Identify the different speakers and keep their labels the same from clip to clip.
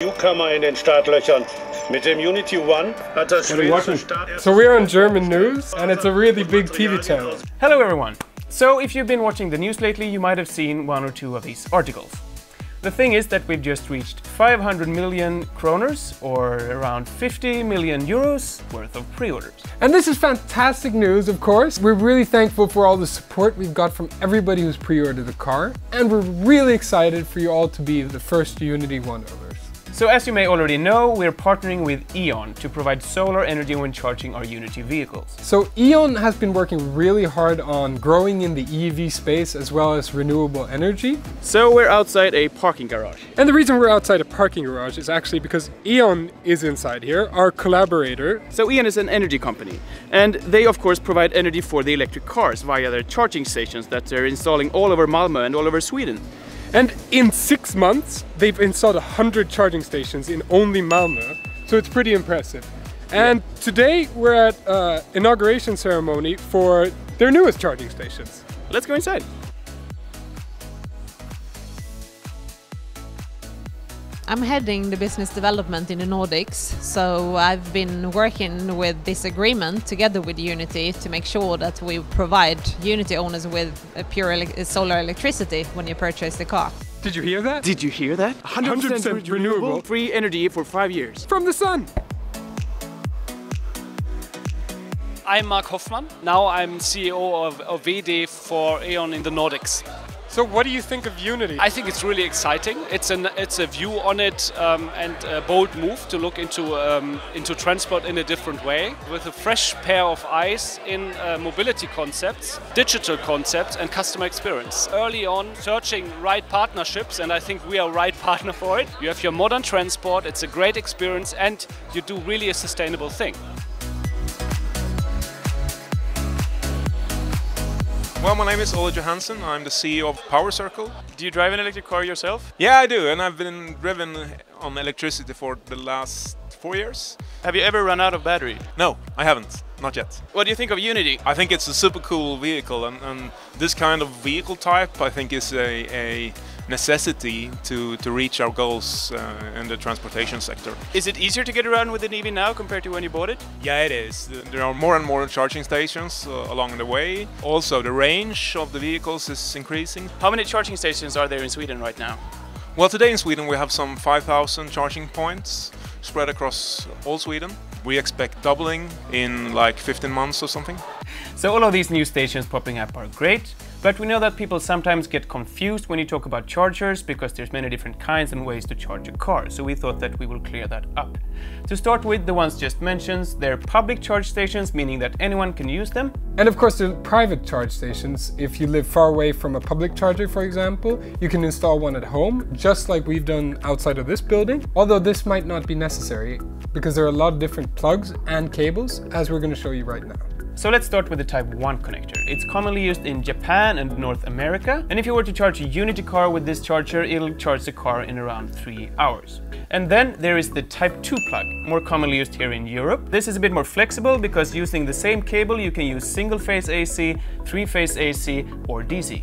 Speaker 1: Newcomer in den Startlöchern. Mit dem Uniti One hat das schwedische Start
Speaker 2: So we're on German news, and it's a really big TV channel.
Speaker 3: Hello everyone! So if you've been watching the news lately, you might have seen one or two of these articles. The thing is that we've just reached 500 million kroners, or around 50 million euros worth of pre-orders.
Speaker 2: And this is fantastic news, of course. We're really thankful for all the support we've got from everybody who's pre-ordered the car, and we're really excited for you all to be the first Uniti One owners.
Speaker 3: So as you may already know, we're partnering with E.ON to provide solar energy when charging our Uniti vehicles.
Speaker 2: So E.ON has been working really hard on growing in the EV space as well as renewable energy.
Speaker 3: So we're outside a parking garage.
Speaker 2: And the reason we're outside a parking garage is actually because E.ON is inside here, our collaborator.
Speaker 3: So E.ON is an energy company, and they of course provide energy for the electric cars via their charging stations that they're installing all over Malmö and all over Sweden.
Speaker 2: And in six months, they've installed 100 charging stations in only Malmö. So it's pretty impressive. And today we're at uh, inauguration ceremony for their newest charging stations.
Speaker 3: Let's go inside.
Speaker 4: I'm heading the business development in the Nordics, so I've been working with this agreement together with Uniti to make sure that we provide Uniti owners with a pure ele solar electricity when you purchase the car.
Speaker 2: Did you hear that?
Speaker 3: Did you hear that?
Speaker 2: 100% renewable.
Speaker 3: Free energy for five years.
Speaker 2: From the sun!
Speaker 5: I'm Mark Hoffman. Now I'm CEO of, of VD for E.ON in the Nordics.
Speaker 2: So what do you think of Uniti?
Speaker 5: I think it's really exciting. It's an it's a view on it um, and a bold move to look into um, into transport in a different way with a fresh pair of eyes in uh, mobility concepts, digital concepts, and customer experience. Early on, searching right partnerships, and I think we are right partner for it. You have your modern transport. It's a great experience, and you do really a sustainable thing.
Speaker 6: Well, my name is Ole Johansson. I'm the CEO of Power Circle.
Speaker 3: Do you drive an electric car yourself?
Speaker 6: Yeah, I do, and I've been driven on electricity for the last four years.
Speaker 3: Have you ever run out of battery?
Speaker 6: No, I haven't. Not yet.
Speaker 3: What do you think of Uniti?
Speaker 6: I think it's a super cool vehicle, and, and this kind of vehicle type, I think, is a, a necessity to, to reach our goals uh, in the transportation sector.
Speaker 3: Is it easier to get around with an EV now compared to when you bought it?
Speaker 6: Yeah, it is. There are more and more charging stations uh, along the way. Also, the range of the vehicles is increasing.
Speaker 3: How many charging stations are there in Sweden right now?
Speaker 6: Well, today in Sweden we have some 5,000 charging points spread across all Sweden. We expect doubling in like 15 months or something.
Speaker 3: So all of these new stations popping up are great, but we know that people sometimes get confused when you talk about chargers because there's many different kinds and ways to charge a car, so we thought that we will clear that up. To start with, the ones just mentioned, they're public charge stations, meaning that anyone can use them.
Speaker 2: And of course, there's private charge stations. If you live far away from a public charger, for example, you can install one at home, just like we've done outside of this building. Although this might not be necessary because there are a lot of different plugs and cables, as we're going to show you right now.
Speaker 3: So let's start with the Type 1 connector. It's commonly used in Japan and North America, and if you were to charge a Uniti car with this charger, it'll charge the car in around 3 hours. And then there is the Type 2 plug, more commonly used here in Europe. This is a bit more flexible because using the same cable you can use single-phase AC, three-phase AC or DC.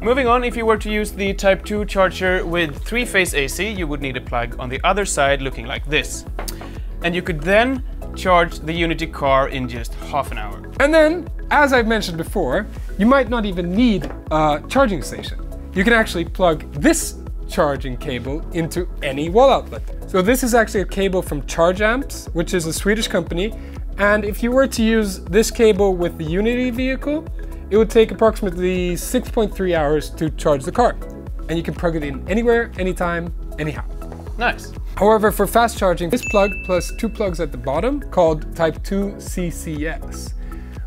Speaker 3: Moving on, if you were to use the Type 2 charger with three-phase AC, you would need a plug on the other side looking like this. And you could then charge the Uniti car in just half an hour.
Speaker 2: And then, as I've mentioned before, you might not even need a charging station. You can actually plug this charging cable into any wall outlet. So this is actually a cable from Charge Amps, which is a Swedish company. And if you were to use this cable with the Uniti vehicle, it would take approximately 6.3 hours to charge the car. And you can plug it in anywhere, anytime, anyhow.
Speaker 3: Nice.
Speaker 2: However, for fast charging, this plug plus two plugs at the bottom called Type 2 CCS,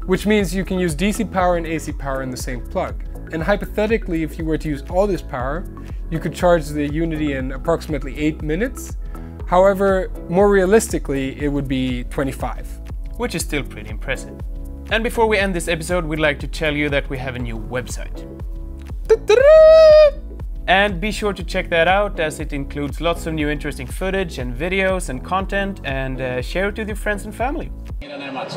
Speaker 2: which means you can use DC power and AC power in the same plug. And hypothetically, if you were to use all this power, you could charge the Uniti in approximately 8 minutes. However, more realistically, it would be 25.
Speaker 3: Which is still pretty impressive. And before we end this episode, we'd like to tell you that we have a new website. And be sure to check that out as it includes lots of new interesting footage and videos and content and uh, share it with your friends and family.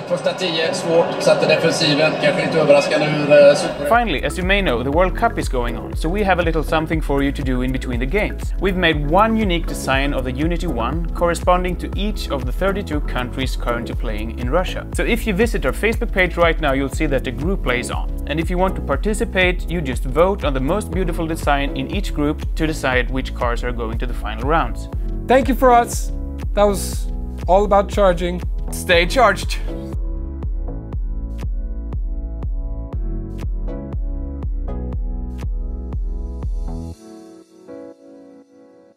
Speaker 7: Första tio, svårt. Satte defensiven. Kanske inte överraskande hur eh, Super...
Speaker 3: Finally, as you may know, the World Cup is going on, so we have a little something for you to do in between the games. We've made one unique design of the Uniti 1 corresponding to each of the 32 countries currently playing in Russia. So if you visit our Facebook page right now, you'll see that the group plays on. And if you want to participate, you just vote on the most beautiful design in each group to decide which cars are going to the final rounds.
Speaker 2: Thank you for us. That was all about charging.
Speaker 3: Stay charged!